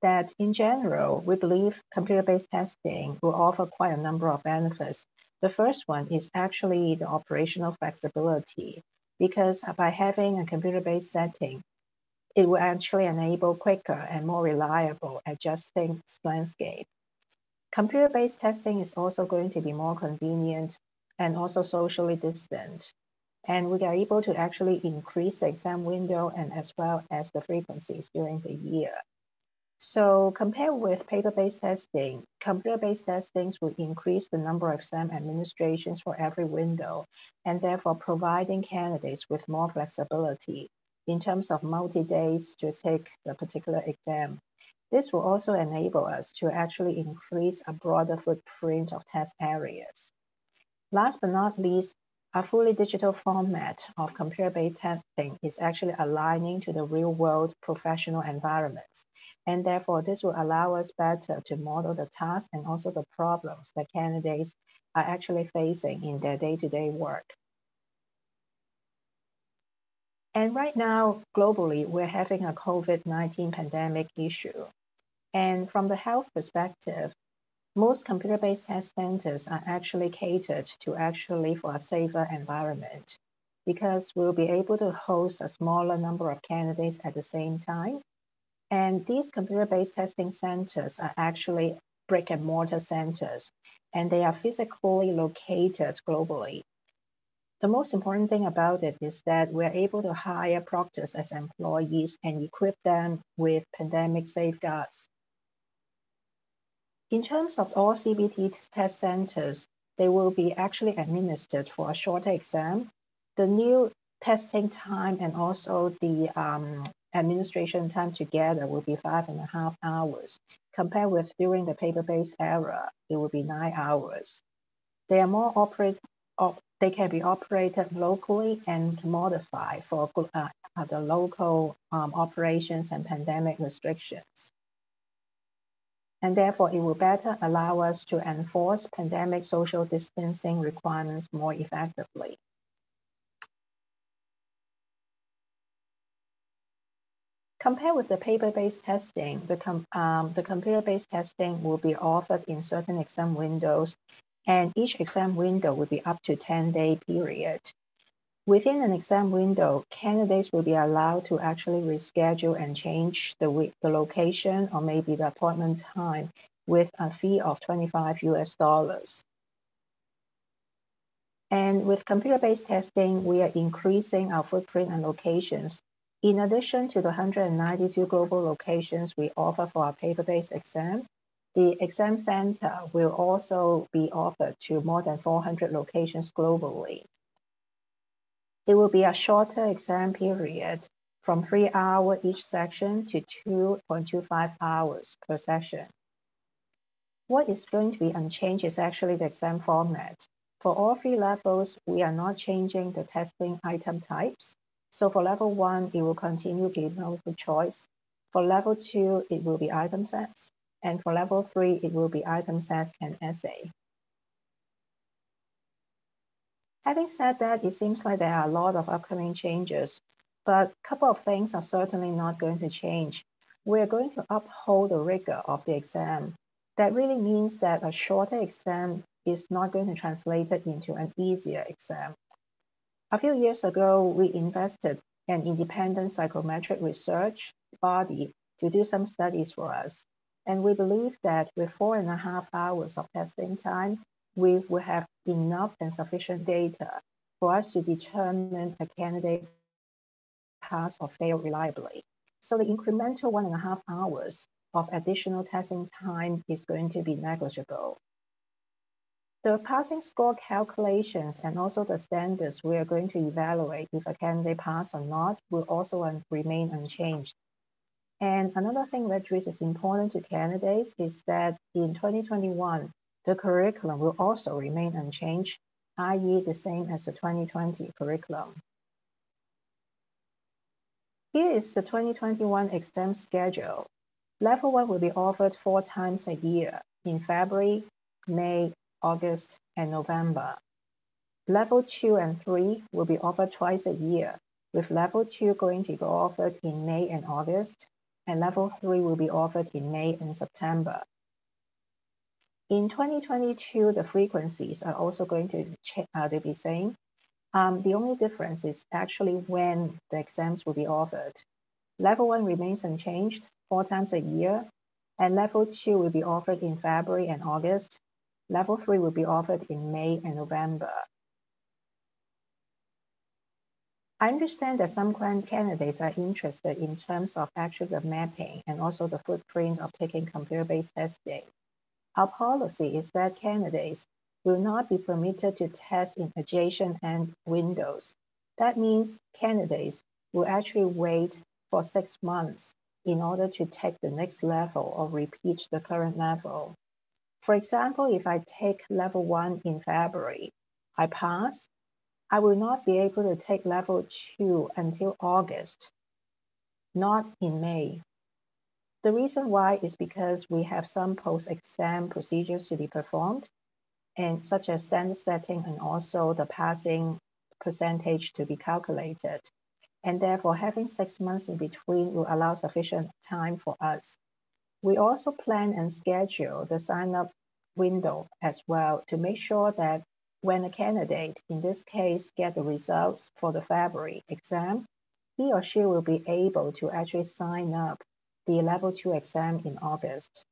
that in general, we believe computer-based testing will offer quite a number of benefits. The first one is actually the operational flexibility, because by having a computer-based setting, it will actually enable quicker and more reliable adjusting landscape. Computer-based testing is also going to be more convenient and also socially distant. And we are able to actually increase the exam window and as well as the frequencies during the year. So compared with paper-based testing, computer-based testings will increase the number of exam administrations for every window and therefore providing candidates with more flexibility in terms of multi-days to take the particular exam. This will also enable us to actually increase a broader footprint of test areas. Last but not least, a fully digital format of computer-based testing is actually aligning to the real-world professional environments. And therefore, this will allow us better to model the tasks and also the problems that candidates are actually facing in their day-to-day -day work. And right now, globally, we're having a COVID-19 pandemic issue. And from the health perspective, most computer-based test centers are actually catered to actually for a safer environment because we'll be able to host a smaller number of candidates at the same time. And these computer-based testing centers are actually brick and mortar centers, and they are physically located globally. The most important thing about it is that we're able to hire proctors as employees and equip them with pandemic safeguards. In terms of all CBT test centers, they will be actually administered for a shorter exam. The new testing time and also the um, administration time together will be five and a half hours. Compared with during the paper-based era, it will be nine hours. They are more operate, op, they can be operated locally and modified for uh, the local um, operations and pandemic restrictions. And therefore, it will better allow us to enforce pandemic social distancing requirements more effectively. Compared with the paper-based testing, the, com um, the computer-based testing will be offered in certain exam windows and each exam window will be up to 10-day period. Within an exam window, candidates will be allowed to actually reschedule and change the, the location or maybe the appointment time with a fee of 25 US dollars. And with computer-based testing, we are increasing our footprint and locations. In addition to the 192 global locations we offer for our paper-based exam, the exam center will also be offered to more than 400 locations globally. It will be a shorter exam period from three hours each section to 2.25 hours per session. What is going to be unchanged is actually the exam format. For all three levels, we are not changing the testing item types. So for level one, it will continue to be multiple choice. For level two, it will be item sets. And for level three, it will be item sets and essay. Having said that, it seems like there are a lot of upcoming changes, but a couple of things are certainly not going to change. We're going to uphold the rigor of the exam. That really means that a shorter exam is not going to translate it into an easier exam. A few years ago, we invested an independent psychometric research body to do some studies for us. And we believe that with four and a half hours of testing time, we will have enough and sufficient data for us to determine a candidate pass or fail reliably. So the incremental one and a half hours of additional testing time is going to be negligible. The passing score calculations and also the standards we are going to evaluate if a candidate pass or not will also remain unchanged. And another thing that is important to candidates is that in 2021, the curriculum will also remain unchanged, i.e. the same as the 2020 curriculum. Here is the 2021 exam schedule. Level 1 will be offered four times a year in February, May, August, and November. Level 2 and 3 will be offered twice a year, with Level 2 going to be offered in May and August, and level 3 will be offered in May and September. In 2022, the frequencies are also going to, uh, to be same. Um, the only difference is actually when the exams will be offered. Level 1 remains unchanged, four times a year, and level 2 will be offered in February and August. Level 3 will be offered in May and November. I understand that some candidates are interested in terms of actually the mapping and also the footprint of taking computer-based testing. Our policy is that candidates will not be permitted to test in adjacent end windows. That means candidates will actually wait for six months in order to take the next level or repeat the current level. For example, if I take level one in February, I pass, I will not be able to take level two until August, not in May. The reason why is because we have some post-exam procedures to be performed, and such as standard setting and also the passing percentage to be calculated. And therefore, having six months in between will allow sufficient time for us. We also plan and schedule the sign-up window as well to make sure that when a candidate, in this case, get the results for the February exam, he or she will be able to actually sign up the level two exam in August.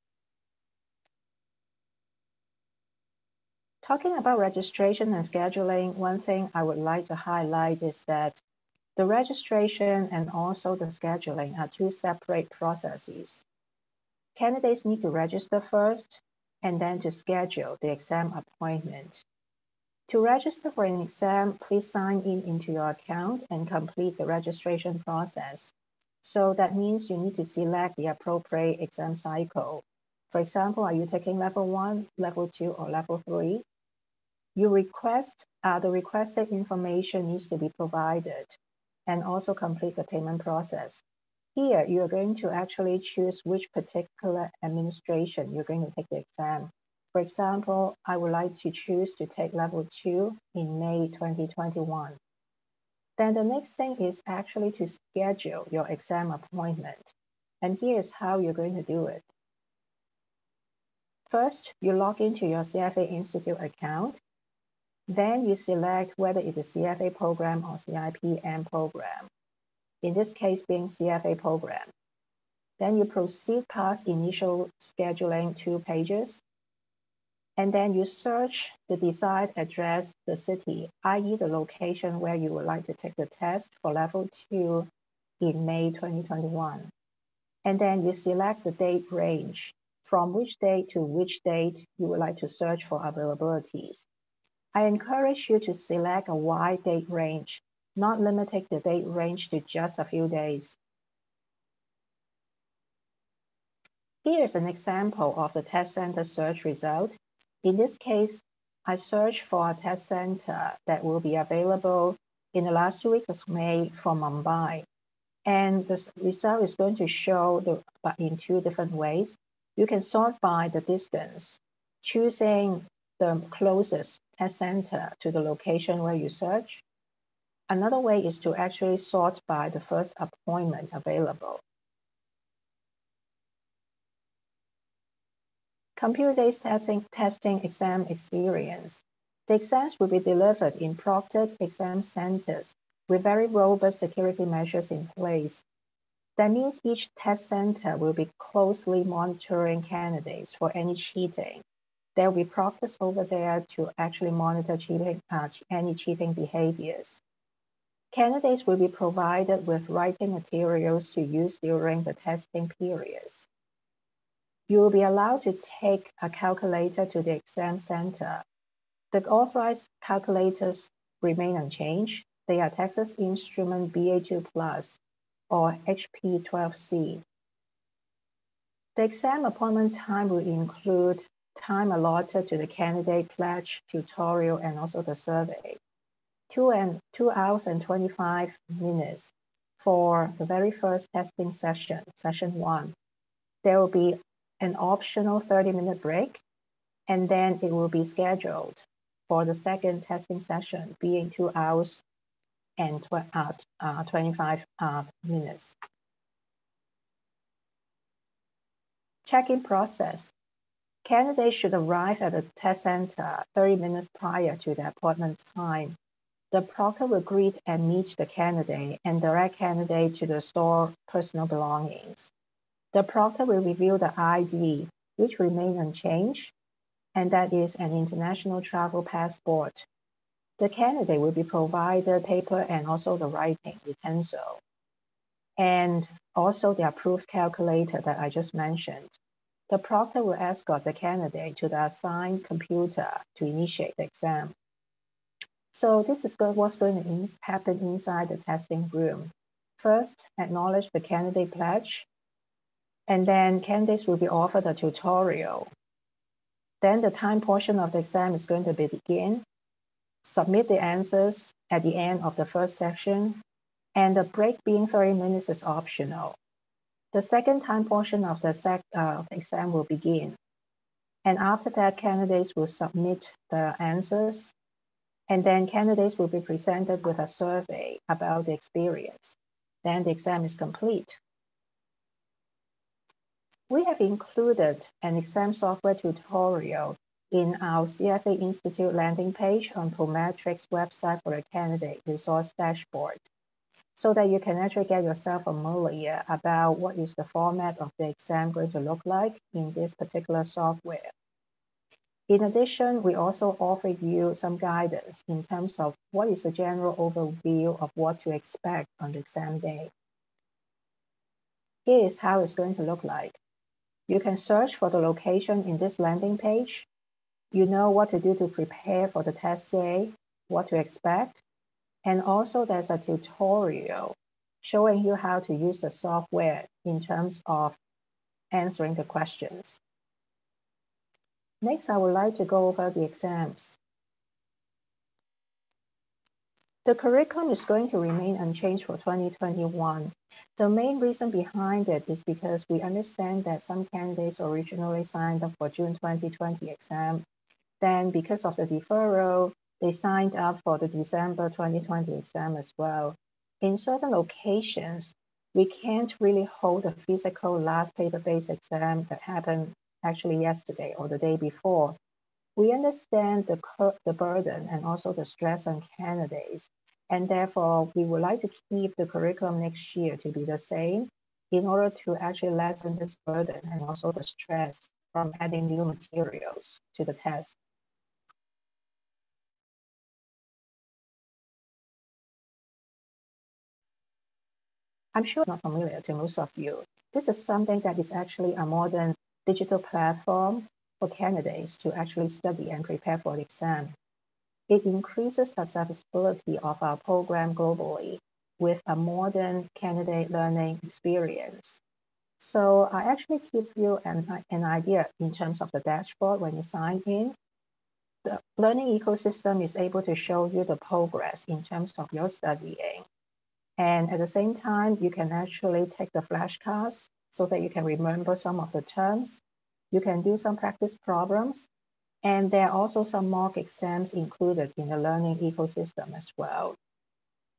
Talking about registration and scheduling, one thing I would like to highlight is that the registration and also the scheduling are two separate processes. Candidates need to register first and then to schedule the exam appointment. To register for an exam, please sign in into your account and complete the registration process. So that means you need to select the appropriate exam cycle. For example, are you taking level one, level two, or level three? You request, uh, the requested information needs to be provided and also complete the payment process. Here, you're going to actually choose which particular administration you're going to take the exam. For example, I would like to choose to take level two in May 2021. Then the next thing is actually to schedule your exam appointment. And here's how you're going to do it. First, you log into your CFA Institute account. Then you select whether it is a CFA program or CIPM program. In this case being CFA program. Then you proceed past initial scheduling two pages and then you search the desired address, the city, i.e. the location where you would like to take the test for level two in May 2021. And then you select the date range, from which date to which date you would like to search for availabilities. I encourage you to select a wide date range, not limiting the date range to just a few days. Here's an example of the test center search result in this case, I searched for a test center that will be available in the last week of May from Mumbai. And the result is going to show the, but in two different ways. You can sort by the distance, choosing the closest test center to the location where you search. Another way is to actually sort by the first appointment available. computer-based testing, testing exam experience. The exams will be delivered in proctored exam centers with very robust security measures in place. That means each test center will be closely monitoring candidates for any cheating. There will be proctors over there to actually monitor cheating, uh, any cheating behaviors. Candidates will be provided with writing materials to use during the testing periods. You will be allowed to take a calculator to the exam center. The authorized calculators remain unchanged. They are Texas Instrument BA2 Plus or HP12C. The exam appointment time will include time allotted to the candidate pledge, tutorial, and also the survey. Two, and, two hours and 25 minutes for the very first testing session, session one. There will be an optional 30 minute break, and then it will be scheduled for the second testing session, being two hours and uh, uh, 25 uh, minutes. Check-in process. Candidates should arrive at the test center 30 minutes prior to the appointment time. The proctor will greet and meet the candidate and direct candidate to the store personal belongings. The proctor will review the ID, which remain unchanged, and that is an international travel passport. The candidate will be provided paper and also the writing utensil, and also the approved calculator that I just mentioned. The proctor will escort the candidate to the assigned computer to initiate the exam. So this is what's going to happen inside the testing room. First, acknowledge the candidate pledge, and then candidates will be offered a tutorial. Then the time portion of the exam is going to begin. Submit the answers at the end of the first section, and the break being 30 minutes is optional. The second time portion of the, sec, uh, exam will begin. And after that, candidates will submit the answers. And then candidates will be presented with a survey about the experience. Then the exam is complete. We have included an exam software tutorial in our CFA Institute landing page on Prometric's website for the candidate resource dashboard so that you can actually get yourself familiar about what is the format of the exam going to look like in this particular software. In addition, we also offer you some guidance in terms of what is the general overview of what to expect on the exam day. Here is how it's going to look like. You can search for the location in this landing page. You know what to do to prepare for the test day, what to expect, and also there's a tutorial showing you how to use the software in terms of answering the questions. Next, I would like to go over the exams. The curriculum is going to remain unchanged for 2021. The main reason behind it is because we understand that some candidates originally signed up for June 2020 exam. Then because of the deferral, they signed up for the December 2020 exam as well. In certain locations, we can't really hold a physical last paper-based exam that happened actually yesterday or the day before. We understand the, the burden and also the stress on candidates, and therefore we would like to keep the curriculum next year to be the same in order to actually lessen this burden and also the stress from adding new materials to the test. I'm sure it's not familiar to most of you. This is something that is actually a modern digital platform for candidates to actually study and prepare for the exam. It increases the accessibility of our program globally with a modern candidate learning experience. So I actually give you an, an idea in terms of the dashboard when you sign in. The learning ecosystem is able to show you the progress in terms of your studying and at the same time, you can actually take the flashcards so that you can remember some of the terms. You can do some practice problems. And there are also some mock exams included in the learning ecosystem as well.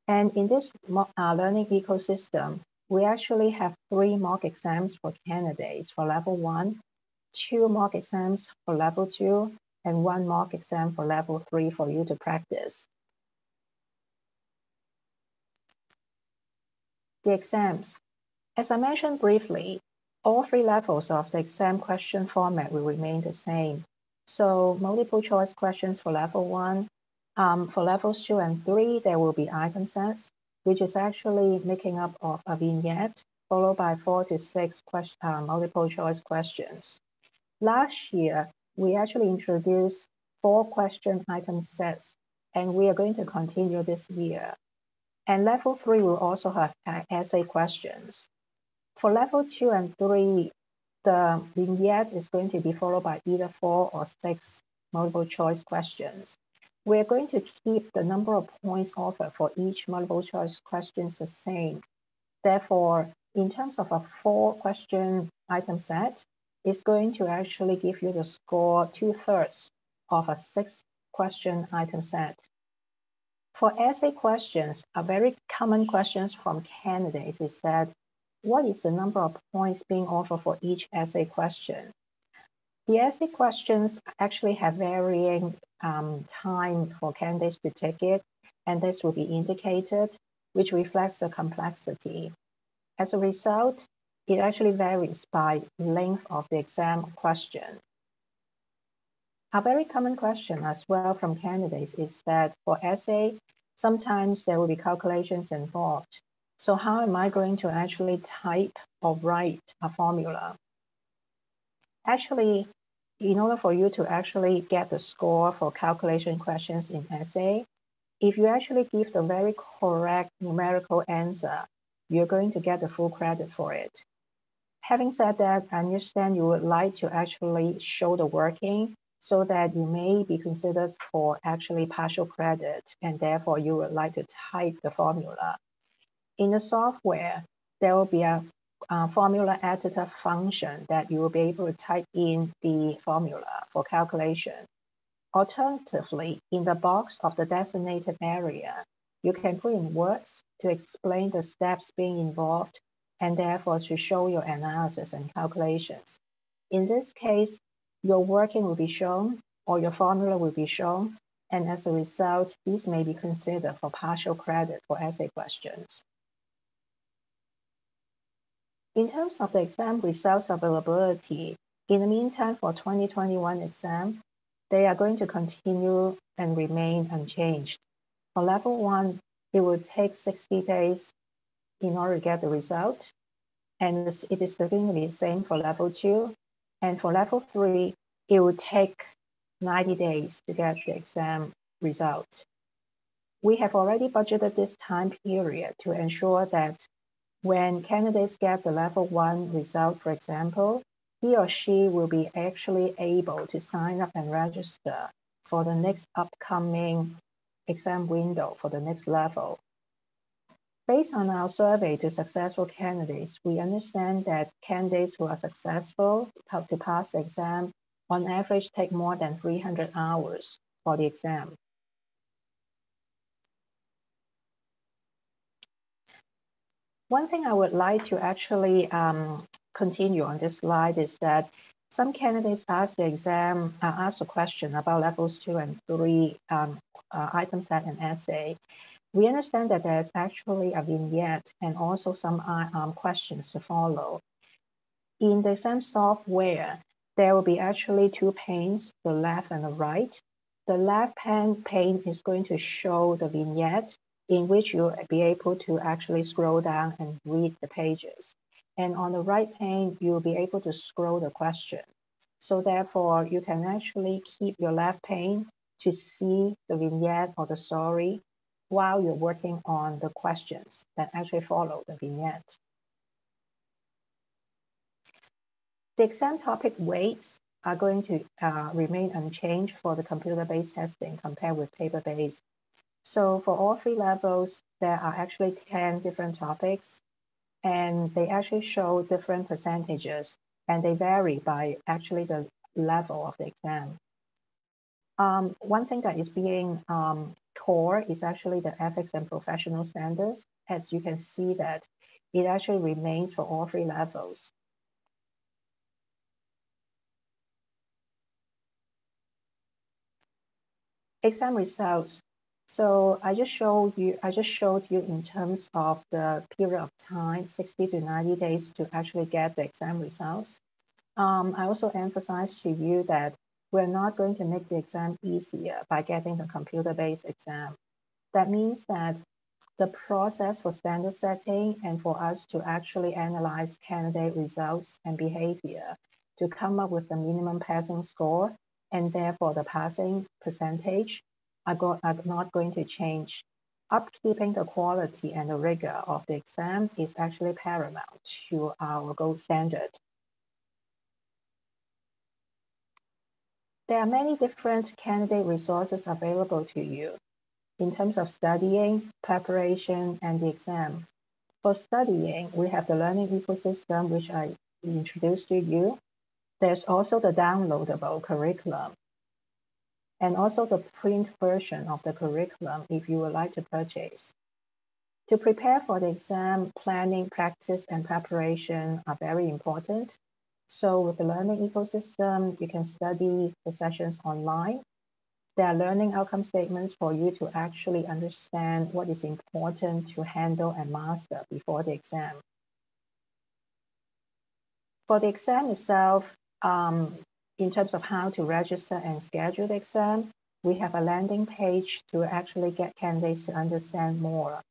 And in this uh, learning ecosystem, we actually have three mock exams for candidates for level one, two mock exams for level two, and one mock exam for level three for you to practice. The exams. As I mentioned briefly, all three levels of the exam question format will remain the same. So multiple choice questions for level one. Um, for levels two and three, there will be item sets, which is actually making up of a vignette, followed by four to six question, uh, multiple choice questions. Last year, we actually introduced four question item sets, and we are going to continue this year. And level three will also have essay questions. For level two and three, the vignette is going to be followed by either four or six multiple choice questions. We're going to keep the number of points offered for each multiple choice questions the same. Therefore, in terms of a four question item set, it's going to actually give you the score two thirds of a six question item set. For essay questions, a very common questions from candidates is that what is the number of points being offered for each essay question? The essay questions actually have varying um, time for candidates to take it, and this will be indicated, which reflects the complexity. As a result, it actually varies by length of the exam question. A very common question as well from candidates is that for essay, sometimes there will be calculations involved. So how am I going to actually type or write a formula? Actually, in order for you to actually get the score for calculation questions in essay, if you actually give the very correct numerical answer, you're going to get the full credit for it. Having said that, I understand you would like to actually show the working so that you may be considered for actually partial credit and therefore you would like to type the formula in the software, there will be a, formula editor function that you will be able to type in the formula for calculation. Alternatively, in the box of the designated area, you can put in words to explain the steps being involved and therefore to show your analysis and calculations. In this case, your working will be shown or your formula will be shown, and as a result, these may be considered for partial credit for essay questions. In terms of the exam results availability, in the meantime, for 2021 exam, they are going to continue and remain unchanged. For level one, it will take 60 days in order to get the result. And it is going to be the same for level two. And for level three, it will take 90 days to get the exam result. We have already budgeted this time period to ensure that when candidates get the level one result, for example, he or she will be actually able to sign up and register for the next upcoming exam window for the next level. Based on our survey to successful candidates, we understand that candidates who are successful to pass the exam on average take more than 300 hours for the exam. One thing I would like to actually um, continue on this slide is that some candidates ask the exam, uh, ask a question about levels two and three um, uh, item set and essay. We understand that there's actually a vignette and also some uh, um, questions to follow. In the exam software, there will be actually two panes, the left and the right. The left pane, pane is going to show the vignette in which you'll be able to actually scroll down and read the pages. And on the right pane, you'll be able to scroll the question. So therefore, you can actually keep your left pane to see the vignette or the story while you're working on the questions that actually follow the vignette. The exam topic weights are going to uh, remain unchanged for the computer-based testing compared with paper-based so for all three levels, there are actually 10 different topics, and they actually show different percentages, and they vary by actually the level of the exam. Um, one thing that is being um, core is actually the ethics and professional standards. As you can see that it actually remains for all three levels. Exam results so I just showed you, I just showed you in terms of the period of time, 60 to 90 days to actually get the exam results. Um, I also emphasized to you that we're not going to make the exam easier by getting the computer-based exam. That means that the process for standard setting and for us to actually analyze candidate results and behavior to come up with the minimum passing score and therefore the passing percentage are, go, are not going to change. Upkeeping the quality and the rigor of the exam is actually paramount to our gold standard. There are many different candidate resources available to you in terms of studying, preparation, and the exam. For studying, we have the learning ecosystem, which I introduced to you. There's also the downloadable curriculum and also the print version of the curriculum if you would like to purchase. To prepare for the exam, planning, practice, and preparation are very important. So with the learning ecosystem, you can study the sessions online. There are learning outcome statements for you to actually understand what is important to handle and master before the exam. For the exam itself, um, in terms of how to register and schedule the exam, we have a landing page to actually get candidates to understand more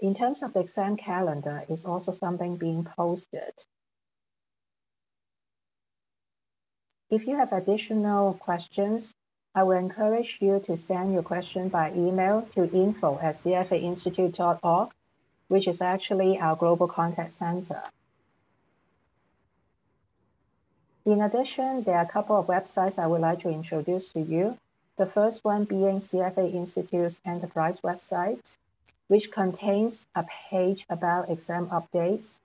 in terms of the exam calendar, is also something being posted. If you have additional questions, I will encourage you to send your question by email to info at cfainstitute.org, which is actually our global contact center. In addition, there are a couple of websites I would like to introduce to you. The first one being CFA Institute's enterprise website which contains a page about exam updates,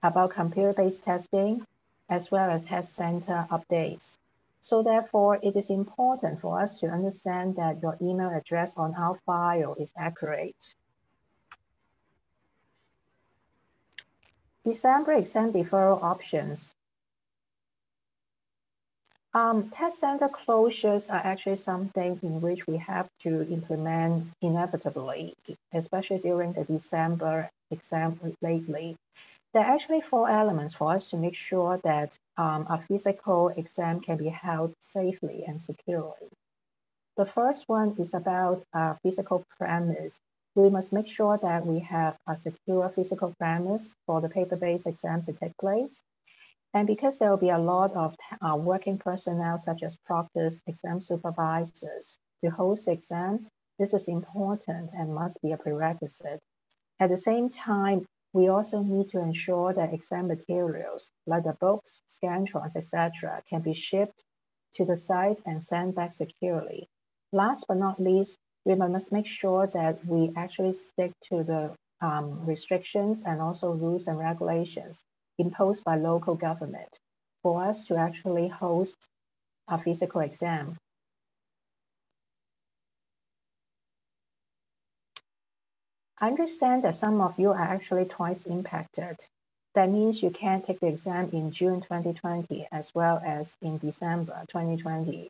about computer-based testing, as well as test center updates. So therefore, it is important for us to understand that your email address on our file is accurate. December exam deferral options. Um, test center closures are actually something in which we have to implement inevitably, especially during the December exam lately. There are actually four elements for us to make sure that um, a physical exam can be held safely and securely. The first one is about a physical premise. We must make sure that we have a secure physical premise for the paper-based exam to take place. And because there will be a lot of uh, working personnel, such as proctors, exam supervisors, to host the exam, this is important and must be a prerequisite. At the same time, we also need to ensure that exam materials, like the books, scantrons, etc., can be shipped to the site and sent back securely. Last but not least, we must make sure that we actually stick to the um, restrictions and also rules and regulations imposed by local government for us to actually host a physical exam. I understand that some of you are actually twice impacted. That means you can't take the exam in June 2020 as well as in December 2020.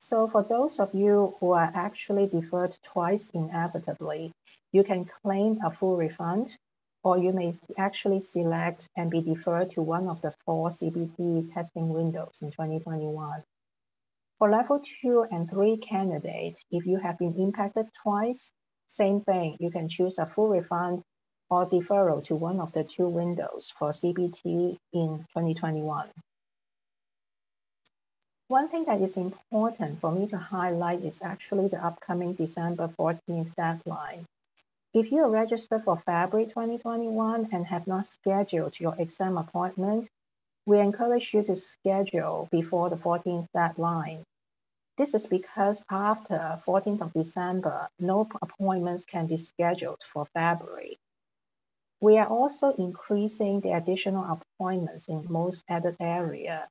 So for those of you who are actually deferred twice inevitably, you can claim a full refund or you may actually select and be deferred to one of the four CBT testing windows in 2021. For level two and three candidates, if you have been impacted twice, same thing, you can choose a full refund or deferral to one of the two windows for CBT in 2021. One thing that is important for me to highlight is actually the upcoming December 14th deadline. If you are registered for February 2021 and have not scheduled your exam appointment, we encourage you to schedule before the 14th deadline. This is because after 14th of December, no appointments can be scheduled for February. We are also increasing the additional appointments in most added area.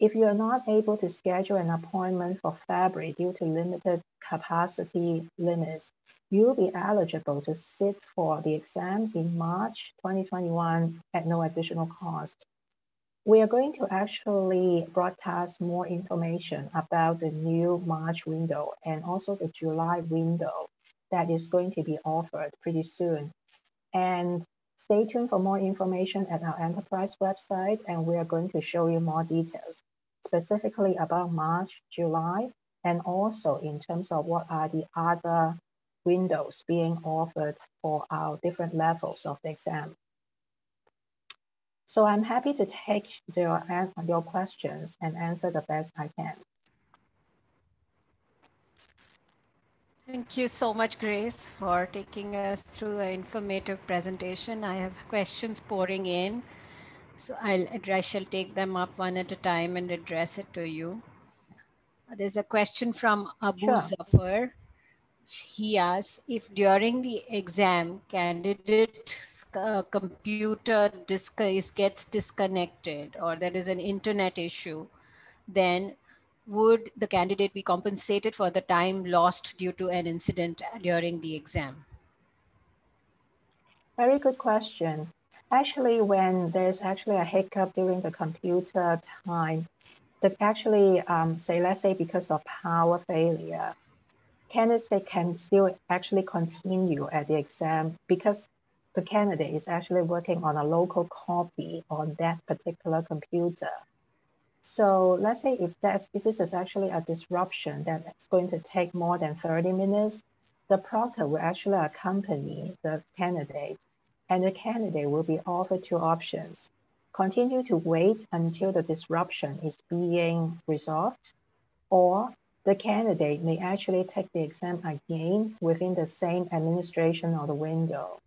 If you are not able to schedule an appointment for February due to limited capacity limits, you'll be eligible to sit for the exam in March 2021 at no additional cost. We are going to actually broadcast more information about the new March window and also the July window that is going to be offered pretty soon. And stay tuned for more information at our enterprise website, and we are going to show you more details, specifically about March, July, and also in terms of what are the other windows being offered for our different levels of the exam. So I'm happy to take your, your questions and answer the best I can. Thank you so much, Grace, for taking us through an informative presentation. I have questions pouring in, so I'll I shall take them up one at a time and address it to you. There's a question from Abu sure. Zafar he asks if during the exam candidate's uh, computer gets disconnected or there is an internet issue then would the candidate be compensated for the time lost due to an incident during the exam Very good question. Actually, when there's actually a hiccup during the computer time, that actually, um, say, let's say because of power failure, candidates can still actually continue at the exam because the candidate is actually working on a local copy on that particular computer. So let's say if that's if this is actually a disruption that's going to take more than 30 minutes, the proctor will actually accompany the candidate and the candidate will be offered two options. Continue to wait until the disruption is being resolved, or the candidate may actually take the exam again within the same administration or the window.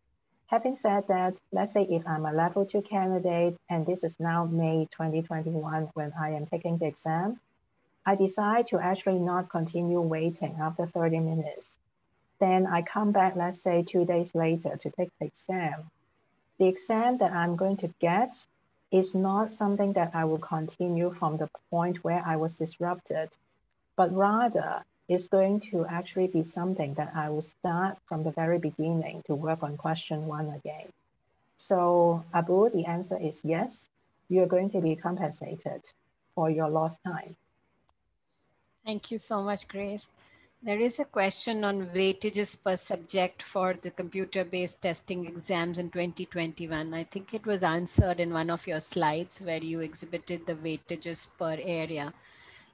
Having said that, let's say if I'm a level two candidate and this is now May 2021 when I am taking the exam, I decide to actually not continue waiting after 30 minutes. Then I come back, let's say two days later to take the exam. The exam that I'm going to get is not something that I will continue from the point where I was disrupted, but rather it's going to actually be something that I will start from the very beginning to work on question one again. So Abu, the answer is yes, you're going to be compensated for your lost time. Thank you so much, Grace. There is a question on weightages per subject for the computer-based testing exams in 2021. I think it was answered in one of your slides where you exhibited the weightages per area.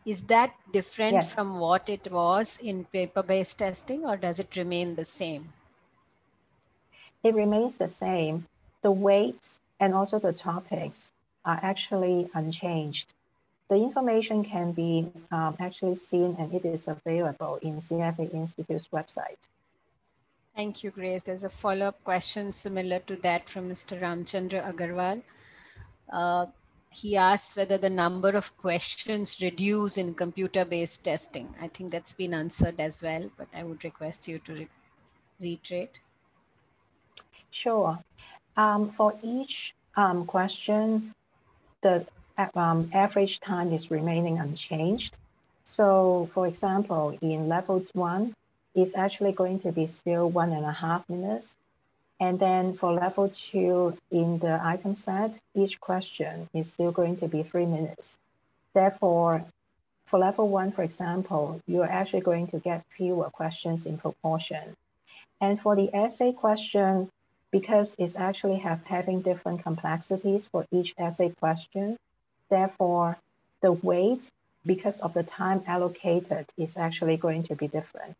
Is that different yes. from what it was in paper-based testing or does it remain the same? It remains the same. The weights and also the topics are actually unchanged. The information can be um, actually seen and it is available in CFA Institute's website. Thank you, Grace. There's a follow-up question similar to that from Mr. Ramchandra Agarwal. Uh, he asked whether the number of questions reduce in computer-based testing. I think that's been answered as well, but I would request you to re reiterate. Sure. Um, for each um, question, the um, average time is remaining unchanged. So for example, in level one, it's actually going to be still one and a half minutes. And then for level two in the item set, each question is still going to be three minutes. Therefore, for level one, for example, you're actually going to get fewer questions in proportion. And for the essay question, because it's actually have having different complexities for each essay question, therefore the weight, because of the time allocated, is actually going to be different.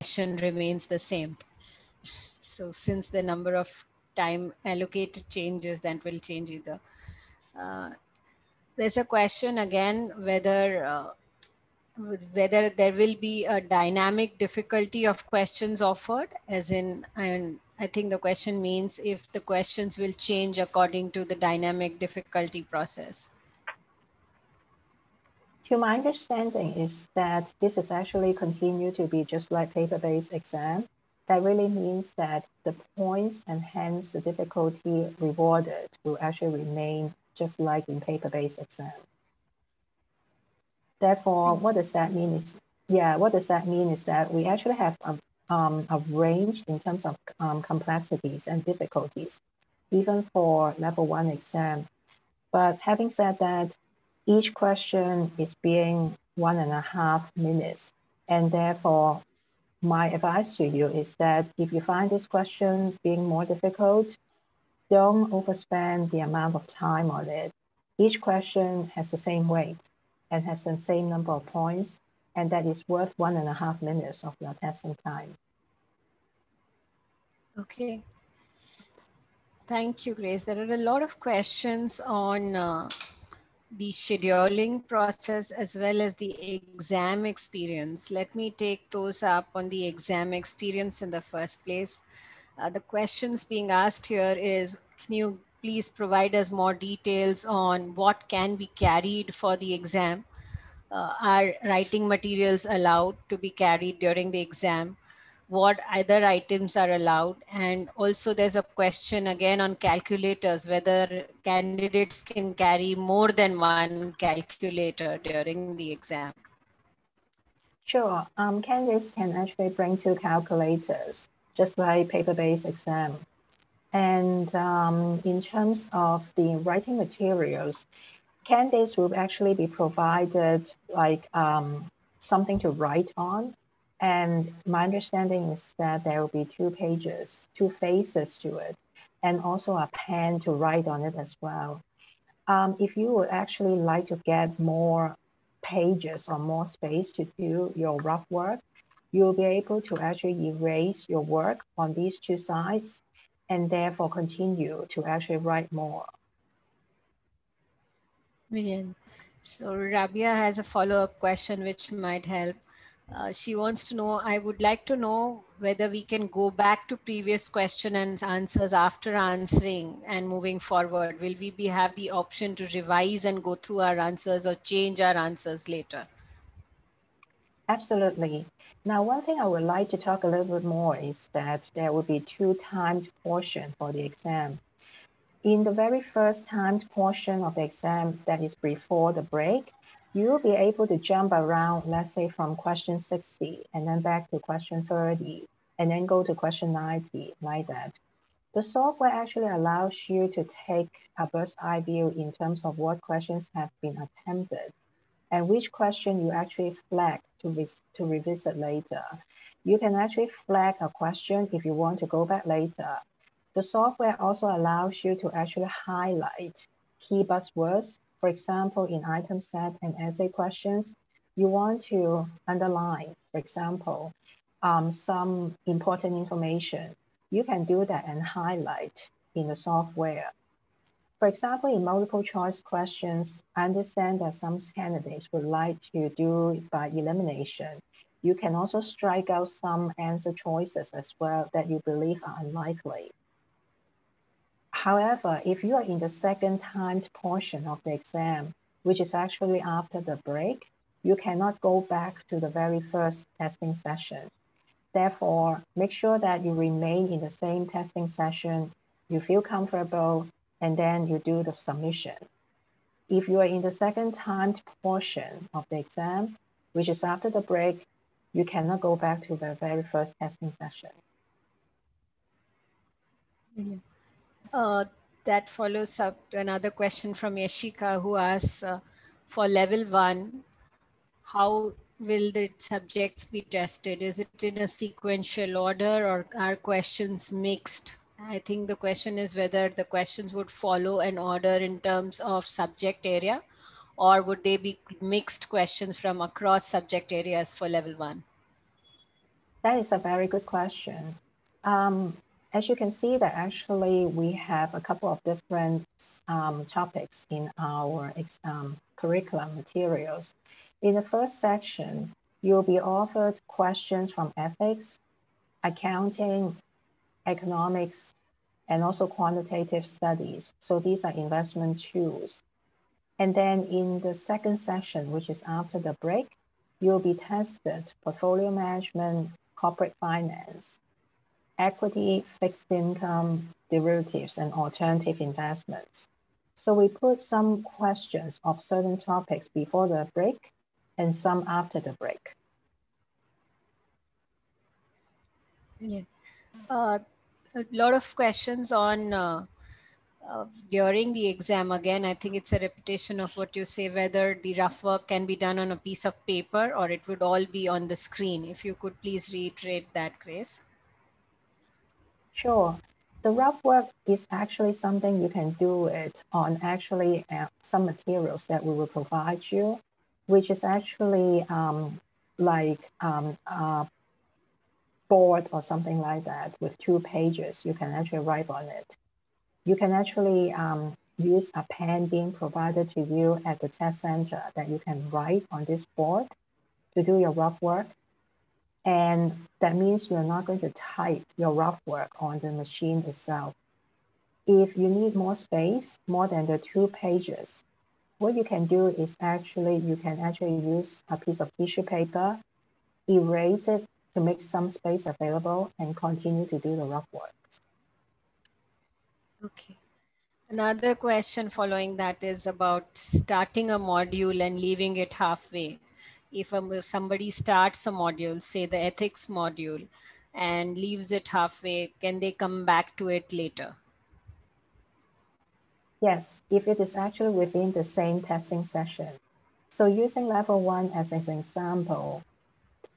Question remains the same. So since the number of time allocated changes, that will change either. Uh, there's a question again whether uh, whether there will be a dynamic difficulty of questions offered, as in, and I think the question means if the questions will change according to the dynamic difficulty process. To my understanding is that this is actually continue to be just like paper-based exam. That really means that the points and hence the difficulty rewarded will actually remain just like in paper-based exam. Therefore, what does that mean is, yeah, what does that mean is that we actually have a, um, a range in terms of um, complexities and difficulties, even for level one exam. But having said that, each question is being one and a half minutes. And therefore, my advice to you is that if you find this question being more difficult, don't overspend the amount of time on it. Each question has the same weight and has the same number of points, and that is worth one and a half minutes of your testing time. Okay. Thank you, Grace. There are a lot of questions on uh, the scheduling process as well as the exam experience. Let me take those up on the exam experience in the first place. Uh, the questions being asked here is, can you please provide us more details on what can be carried for the exam? Uh, are writing materials allowed to be carried during the exam? What other items are allowed. And also there's a question again on calculators, whether candidates can carry more than one calculator during the exam. Sure, um, candidates can actually bring two calculators, just like paper-based exam. And um, in terms of the writing materials, candidates will actually be provided like um, something to write on and my understanding is that there will be two pages, two faces to it, and also a pen to write on it as well. Um, if you would actually like to get more pages or more space to do your rough work, you'll be able to actually erase your work on these two sides and therefore continue to actually write more. Brilliant. So Rabia has a follow-up question which might help. Uh, she wants to know, I would like to know whether we can go back to previous question and answers after answering and moving forward. Will we be have the option to revise and go through our answers or change our answers later? Absolutely. Now, one thing I would like to talk a little bit more is that there will be two timed portion for the exam. In the very first timed portion of the exam that is before the break, you'll be able to jump around, let's say from question 60 and then back to question 30 and then go to question 90 like that. The software actually allows you to take a bird's eye view in terms of what questions have been attempted and which question you actually flag to, re to revisit later. You can actually flag a question if you want to go back later. The software also allows you to actually highlight key buzzwords for example, in item set and essay questions, you want to underline, for example, um, some important information. You can do that and highlight in the software. For example, in multiple choice questions, I understand that some candidates would like to do by elimination. You can also strike out some answer choices as well that you believe are unlikely. However, if you are in the second timed portion of the exam, which is actually after the break, you cannot go back to the very first testing session. Therefore, make sure that you remain in the same testing session, you feel comfortable, and then you do the submission. If you are in the second timed portion of the exam, which is after the break, you cannot go back to the very first testing session. Yeah. Uh, that follows up to another question from Yashika who asks uh, for level one, how will the subjects be tested? Is it in a sequential order or are questions mixed? I think the question is whether the questions would follow an order in terms of subject area or would they be mixed questions from across subject areas for level one? That is a very good question. Um, as you can see that actually we have a couple of different um, topics in our um, curriculum materials. In the first section, you'll be offered questions from ethics, accounting, economics, and also quantitative studies. So these are investment tools. And then in the second section, which is after the break, you'll be tested portfolio management, corporate finance, equity, fixed income, derivatives, and alternative investments. So we put some questions of certain topics before the break and some after the break. Yeah. Uh, a lot of questions on uh, uh, during the exam. Again, I think it's a repetition of what you say, whether the rough work can be done on a piece of paper or it would all be on the screen. If you could please reiterate that, Grace. Sure. The rough work is actually something you can do it on actually uh, some materials that we will provide you, which is actually um, like um, a board or something like that with two pages. You can actually write on it. You can actually um, use a pen being provided to you at the test center that you can write on this board to do your rough work. And that means you're not going to type your rough work on the machine itself. If you need more space, more than the two pages, what you can do is actually, you can actually use a piece of tissue paper, erase it to make some space available and continue to do the rough work. Okay. Another question following that is about starting a module and leaving it halfway. If, um, if somebody starts a module, say the ethics module, and leaves it halfway, can they come back to it later? Yes, if it is actually within the same testing session. So using level one as an example,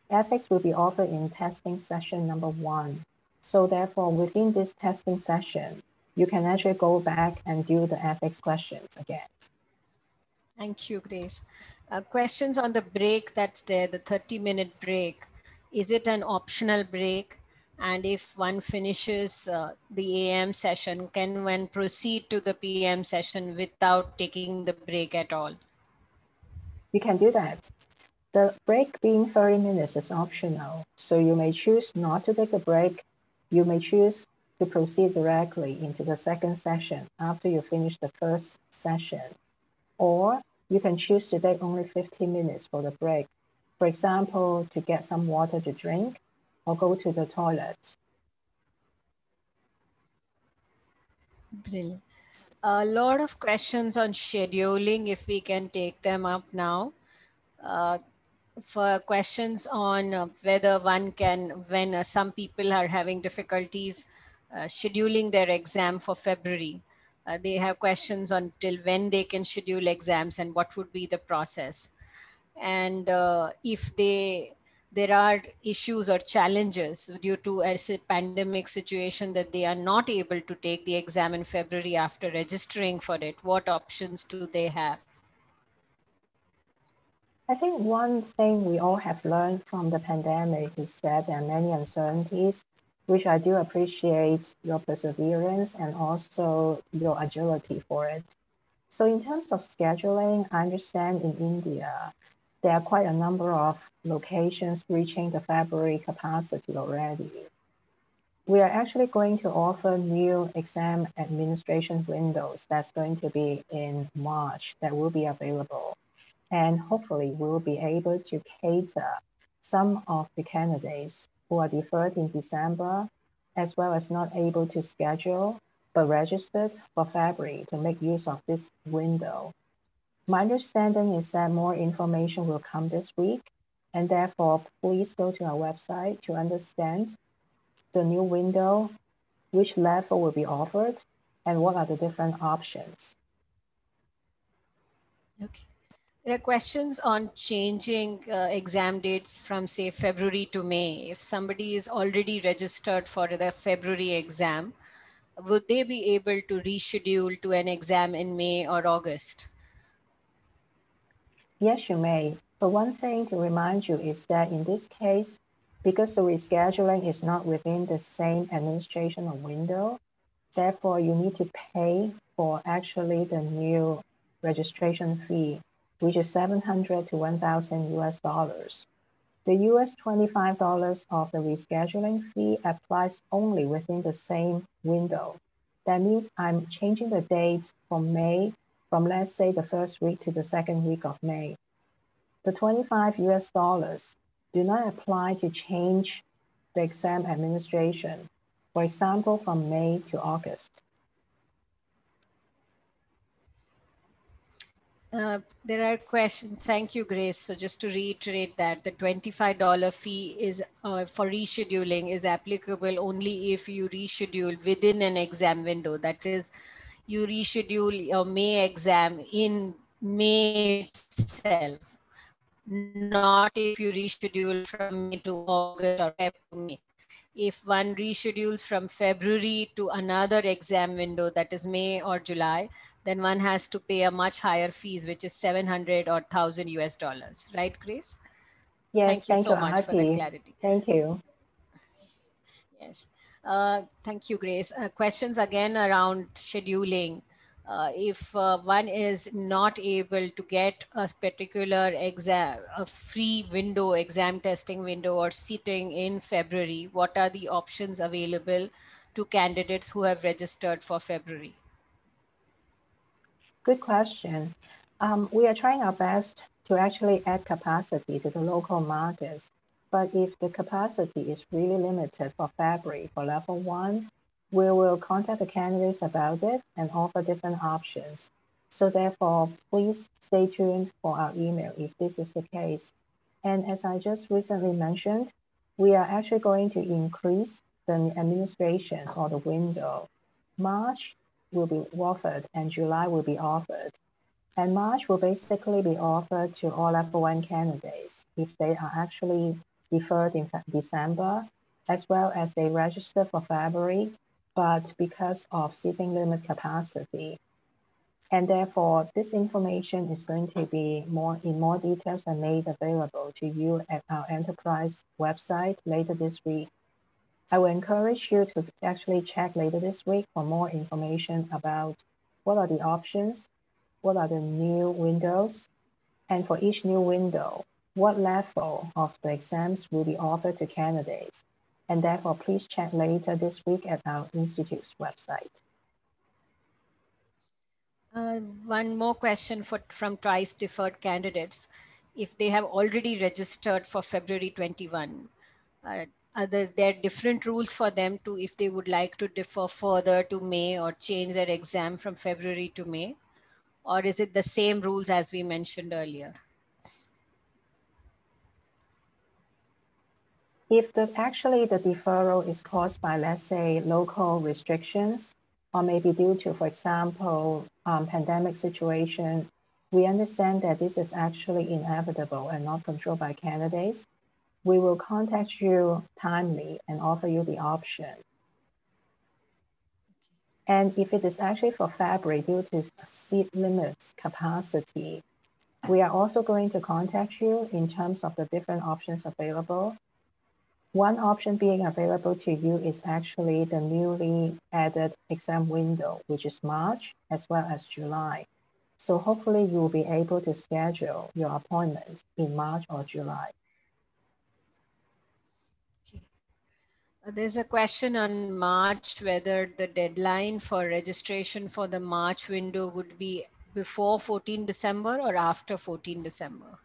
ethics will be offered in testing session number one. So therefore, within this testing session, you can actually go back and do the ethics questions again. Thank you, Grace. Uh, questions on the break that's there, the 30 minute break. Is it an optional break? And if one finishes uh, the AM session, can one proceed to the PM session without taking the break at all? You can do that. The break being 30 minutes is optional, so you may choose not to take a break. You may choose to proceed directly into the second session after you finish the first session. Or you can choose to take only 15 minutes for the break. For example, to get some water to drink or go to the toilet. Brilliant. A lot of questions on scheduling, if we can take them up now. Uh, for questions on uh, whether one can, when uh, some people are having difficulties uh, scheduling their exam for February. Uh, they have questions on till when they can schedule exams and what would be the process. And uh, if they there are issues or challenges due to a pandemic situation that they are not able to take the exam in February after registering for it, what options do they have? I think one thing we all have learned from the pandemic is that there are many uncertainties which I do appreciate your perseverance and also your agility for it. So in terms of scheduling, I understand in India, there are quite a number of locations reaching the February capacity already. We are actually going to offer new exam administration windows that's going to be in March that will be available. And hopefully we will be able to cater some of the candidates who are deferred in December, as well as not able to schedule but registered for February to make use of this window. My understanding is that more information will come this week, and therefore please go to our website to understand the new window, which level will be offered, and what are the different options. Okay. There are questions on changing uh, exam dates from say February to May. If somebody is already registered for the February exam, would they be able to reschedule to an exam in May or August? Yes, you may. But one thing to remind you is that in this case, because the rescheduling is not within the same administrational window, therefore you need to pay for actually the new registration fee which is 700 to 1,000 US dollars. The US $25 of the rescheduling fee applies only within the same window. That means I'm changing the date from May, from let's say the first week to the second week of May. The 25 US dollars do not apply to change the exam administration, for example, from May to August. Uh, there are questions. Thank you, Grace. So just to reiterate that the $25 fee is uh, for rescheduling is applicable only if you reschedule within an exam window. That is, you reschedule your May exam in May itself, not if you reschedule from May to August or May. If one reschedules from February to another exam window, that is May or July, then one has to pay a much higher fees, which is 700 or 1000 US dollars. Right, Grace? Yes, thank you thank so you, much for that clarity. Thank you. Yes. Uh, thank you, Grace. Uh, questions again around scheduling. Uh, if uh, one is not able to get a particular exam, a free window, exam testing window or sitting in February, what are the options available to candidates who have registered for February? Good question. Um, we are trying our best to actually add capacity to the local markets. But if the capacity is really limited for February for level one, we will contact the candidates about it and offer different options. So therefore, please stay tuned for our email if this is the case. And as I just recently mentioned, we are actually going to increase the administrations or the window. March will be offered and July will be offered. And March will basically be offered to all level one candidates if they are actually deferred in December, as well as they register for February, but because of seating limit capacity. And therefore, this information is going to be more in more details and made available to you at our enterprise website later this week. I will encourage you to actually check later this week for more information about what are the options, what are the new windows, and for each new window, what level of the exams will be offered to candidates. And therefore, please check later this week at our Institute's website. Uh, one more question for, from twice deferred candidates. If they have already registered for February 21, uh, are there, there different rules for them to if they would like to defer further to May or change their exam from February to May? Or is it the same rules as we mentioned earlier? If the, actually the deferral is caused by, let's say, local restrictions, or maybe due to, for example, um, pandemic situation, we understand that this is actually inevitable and not controlled by candidates. We will contact you timely and offer you the option. And if it is actually for February due to seat limits capacity, we are also going to contact you in terms of the different options available one option being available to you is actually the newly added exam window, which is March as well as July. So hopefully you will be able to schedule your appointment in March or July. There's a question on March whether the deadline for registration for the March window would be before 14 December or after 14 December.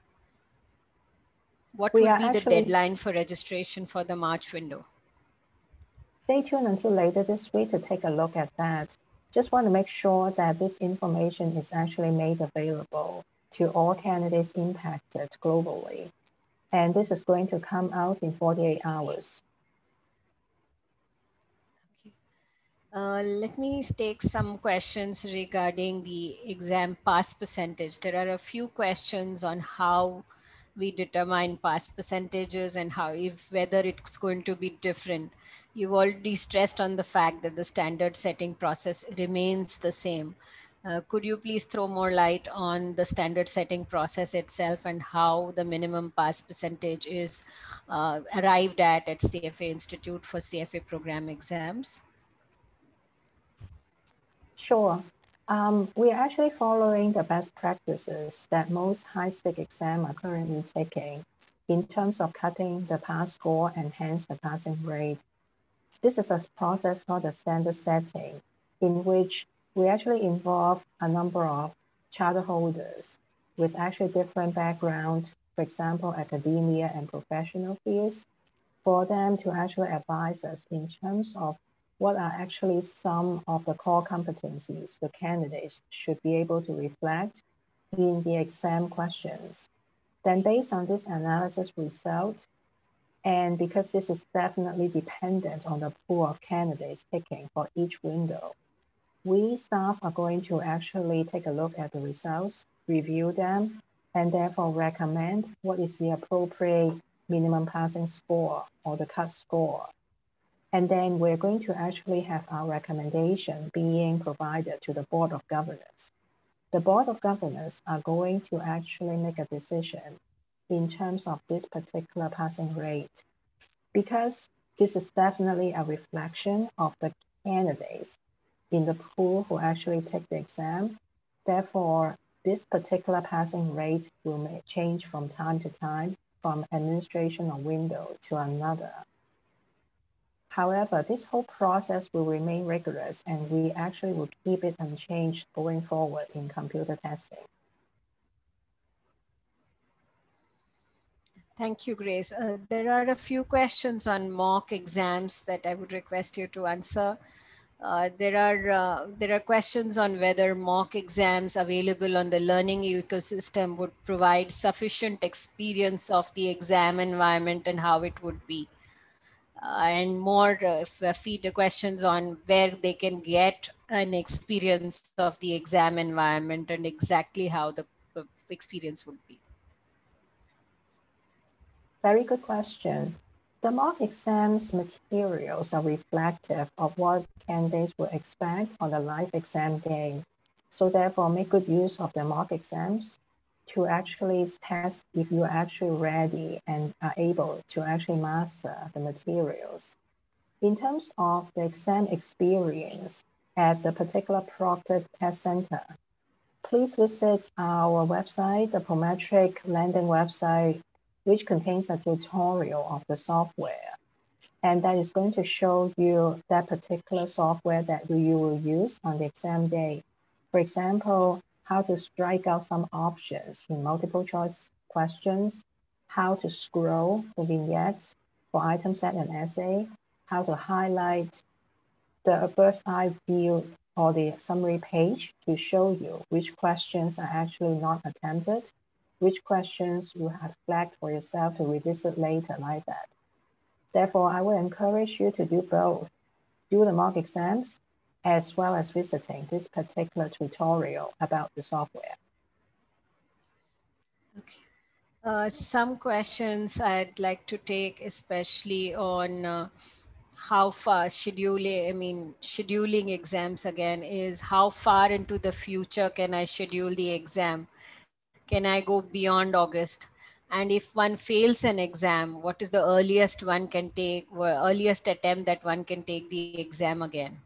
What we would be the deadline for registration for the March window? Stay tuned until later this week to take a look at that. Just want to make sure that this information is actually made available to all candidates impacted globally. And this is going to come out in 48 hours. Okay. Uh, let me take some questions regarding the exam pass percentage. There are a few questions on how we determine pass percentages and how if whether it's going to be different you've already stressed on the fact that the standard setting process remains the same uh, could you please throw more light on the standard setting process itself and how the minimum pass percentage is uh, arrived at at CFA Institute for CFA program exams? Sure. Um, we are actually following the best practices that most high-stake exams are currently taking in terms of cutting the pass score and hence the passing rate. This is a process called the standard setting, in which we actually involve a number of charter holders with actually different backgrounds, for example, academia and professional fields, for them to actually advise us in terms of what are actually some of the core competencies the candidates should be able to reflect in the exam questions. Then based on this analysis result, and because this is definitely dependent on the pool of candidates taken for each window, we staff are going to actually take a look at the results, review them, and therefore recommend what is the appropriate minimum passing score or the cut score and then we're going to actually have our recommendation being provided to the Board of Governors. The Board of Governors are going to actually make a decision in terms of this particular passing rate because this is definitely a reflection of the candidates in the pool who actually take the exam. Therefore, this particular passing rate will change from time to time from administration or window to another. However, this whole process will remain rigorous and we actually will keep it unchanged going forward in computer testing. Thank you, Grace. Uh, there are a few questions on mock exams that I would request you to answer. Uh, there are uh, there are questions on whether mock exams available on the learning ecosystem would provide sufficient experience of the exam environment and how it would be, and more uh, uh, feed the questions on where they can get an experience of the exam environment and exactly how the experience would be. Very good question. The mock exams materials are reflective of what candidates will expect on the live exam day. So therefore, make good use of the mock exams to actually test if you're actually ready and are able to actually master the materials. In terms of the exam experience at the particular proctored test center, please visit our website, the Prometric landing website which contains a tutorial of the software. And that is going to show you that particular software that you will use on the exam day. For example, how to strike out some options in multiple choice questions, how to scroll the vignettes for item set and essay, how to highlight the bird's eye view or the summary page to show you which questions are actually not attempted which questions you have flagged for yourself to revisit later like that. Therefore, I will encourage you to do both. Do the mock exams as well as visiting this particular tutorial about the software. Okay. Uh, some questions I'd like to take, especially on uh, how far scheduling, I mean, scheduling exams again is how far into the future can I schedule the exam? can I go beyond August? And if one fails an exam, what is the earliest one can take, earliest attempt that one can take the exam again?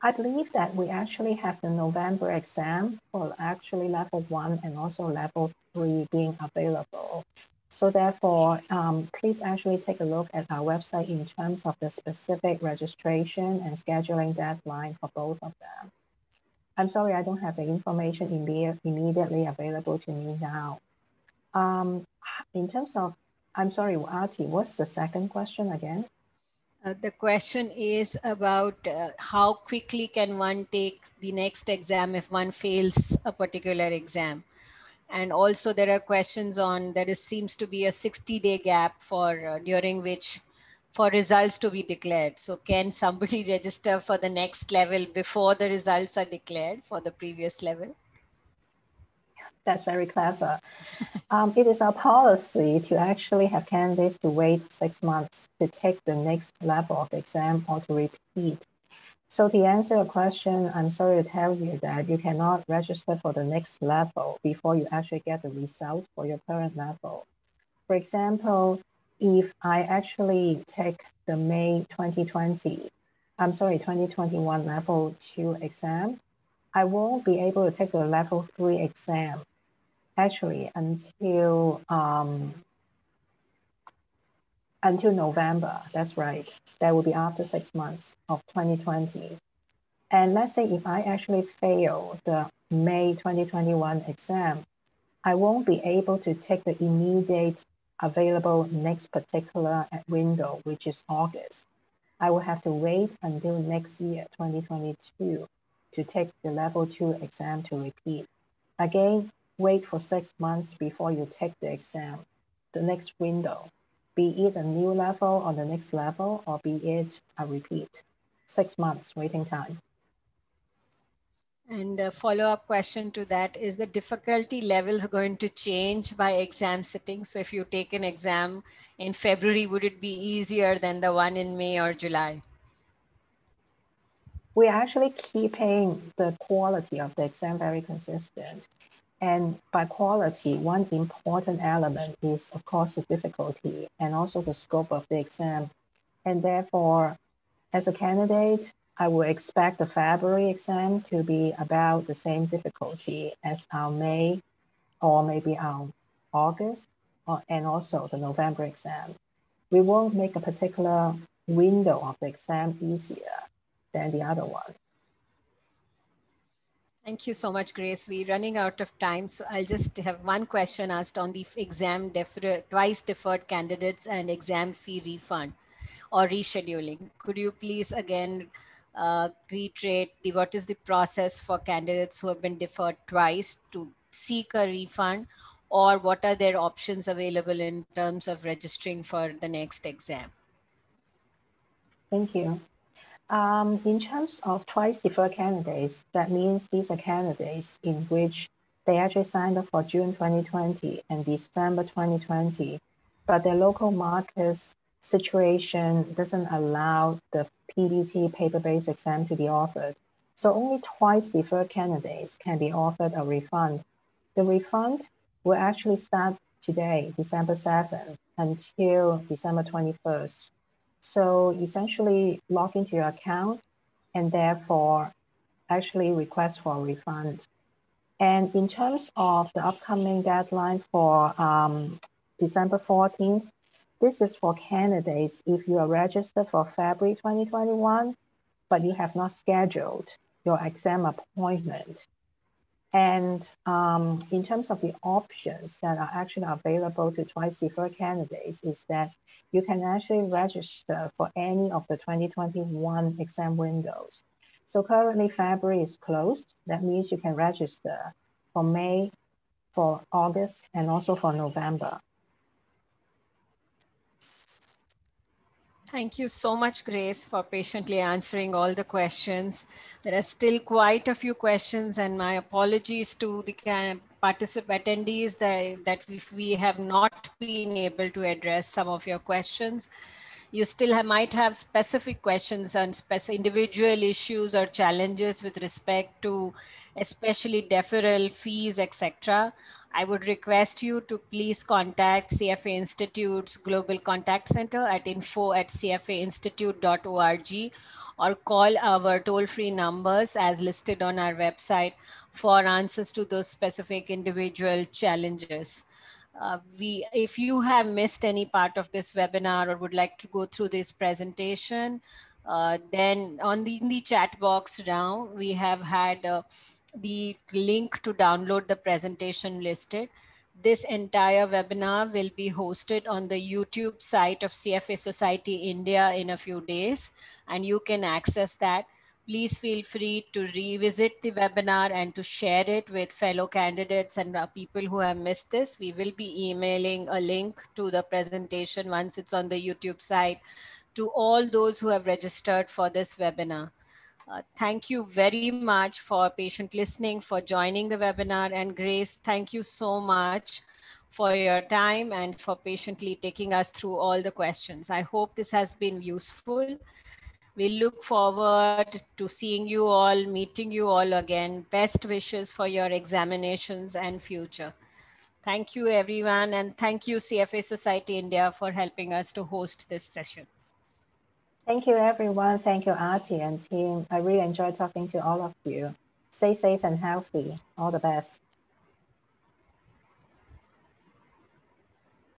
I believe that we actually have the November exam for actually level one and also level three being available. So therefore, um, please actually take a look at our website in terms of the specific registration and scheduling deadline for both of them. I'm sorry, I don't have the information imme immediately available to me now. Um, in terms of, I'm sorry, Arti, what's the second question again? Uh, the question is about uh, how quickly can one take the next exam if one fails a particular exam. And also there are questions on there is, seems to be a 60 day gap for uh, during which for results to be declared. So can somebody register for the next level before the results are declared for the previous level? That's very clever. um, it is our policy to actually have candidates to wait six months to take the next level of the exam or to repeat. So to answer your question, I'm sorry to tell you that you cannot register for the next level before you actually get the result for your current level. For example, if I actually take the May 2020, I'm sorry, 2021 level two exam, I won't be able to take the level three exam actually until um, until November. That's right. That will be after six months of 2020. And let's say if I actually fail the May 2021 exam, I won't be able to take the immediate available next particular window, which is August. I will have to wait until next year, 2022, to take the level two exam to repeat. Again, wait for six months before you take the exam, the next window, be it a new level or the next level, or be it a repeat. Six months waiting time. And a follow-up question to that is the difficulty levels going to change by exam sitting? So if you take an exam in February, would it be easier than the one in May or July? We're actually keeping the quality of the exam very consistent. And by quality, one important element is, of course, the difficulty and also the scope of the exam. And therefore, as a candidate, I would expect the February exam to be about the same difficulty as our May or maybe our August or, and also the November exam. We won't make a particular window of the exam easier than the other one. Thank you so much, Grace. We're running out of time, so I'll just have one question asked on the exam defer twice deferred candidates and exam fee refund or rescheduling. Could you please again uh, reiterate the, what is the process for candidates who have been deferred twice to seek a refund or what are their options available in terms of registering for the next exam? Thank you. Um, in terms of twice deferred candidates, that means these are candidates in which they actually signed up for June 2020 and December 2020, but their local markets situation doesn't allow the PBT paper-based exam to be offered. So only twice deferred candidates can be offered a refund. The refund will actually start today, December 7th, until December 21st. So essentially log into your account and therefore actually request for a refund. And in terms of the upcoming deadline for um, December 14th, this is for candidates if you are registered for February 2021, but you have not scheduled your exam appointment. And um, in terms of the options that are actually available to twice deferred candidates is that you can actually register for any of the 2021 exam windows. So currently February is closed. That means you can register for May, for August, and also for November. Thank you so much, Grace, for patiently answering all the questions. There are still quite a few questions, and my apologies to the participant attendees that, that we have not been able to address some of your questions. You still have, might have specific questions on specific individual issues or challenges with respect to especially deferral fees, etc. I would request you to please contact CFA Institute's Global Contact Center at info at cfainstitute.org or call our toll-free numbers as listed on our website for answers to those specific individual challenges. Uh, we, if you have missed any part of this webinar or would like to go through this presentation, uh, then on the, the chat box now, we have had uh, the link to download the presentation listed. This entire webinar will be hosted on the YouTube site of CFA Society India in a few days, and you can access that. Please feel free to revisit the webinar and to share it with fellow candidates and people who have missed this. We will be emailing a link to the presentation once it's on the YouTube site to all those who have registered for this webinar. Uh, thank you very much for patient listening, for joining the webinar. And Grace, thank you so much for your time and for patiently taking us through all the questions. I hope this has been useful. We look forward to seeing you all, meeting you all again. Best wishes for your examinations and future. Thank you, everyone. And thank you, CFA Society India, for helping us to host this session. Thank you, everyone. Thank you, Artie and team. I really enjoyed talking to all of you. Stay safe and healthy. All the best.